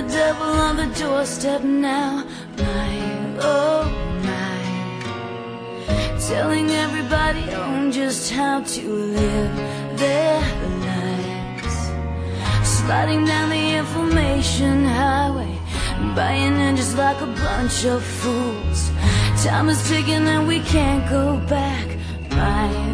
devil on the doorstep now. My, oh my. Telling everybody on just how to live their lives. Sliding down the information highway. Buying in just like a bunch of fools. Time is ticking and we can't go back. My,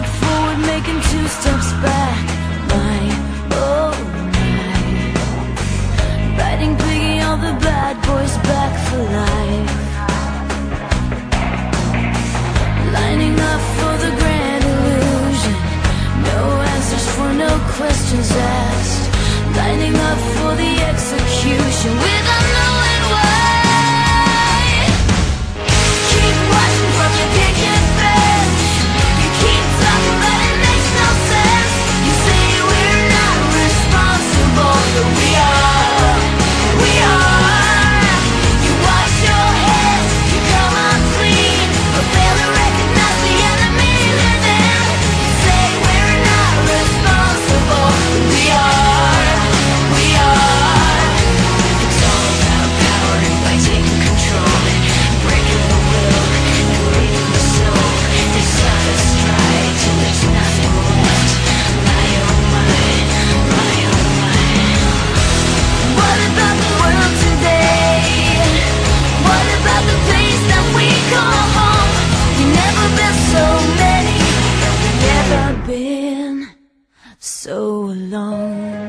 step forward, making two steps back. My, oh my. Biting piggy on the bad boys back for life. Lining up for the grand illusion. No answers for no questions asked. Lining up for the execution. Alone.